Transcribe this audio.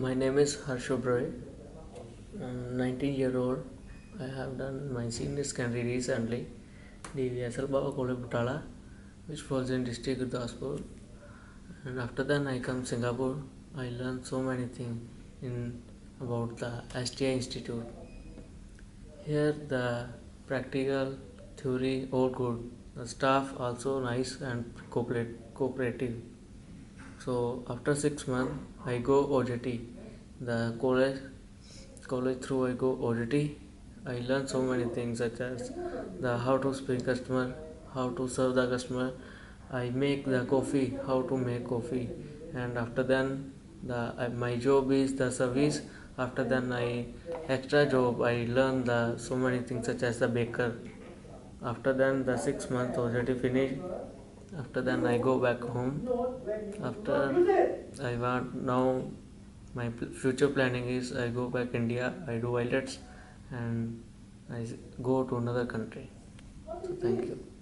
My name is Harsh Oberoi. I'm 19 year old. I have done my senior secondary recently. The Baba College which falls in district Gurdaspur. And after that I come Singapore. I learned so many things in about the STEi Institute. Here the practical theory all good. The staff also nice and cooperative. So after six months, I go OJT. The college college through I go OJT. I learn so many things such as the how to speak customer, how to serve the customer. I make the coffee, how to make coffee, and after then the my job is the service. After then I extra job I learn the so many things such as the baker. After then the six month OJT finished after then i go back home. After i want now my future planning is i go back india i do IELTS and i go to another country. So thank you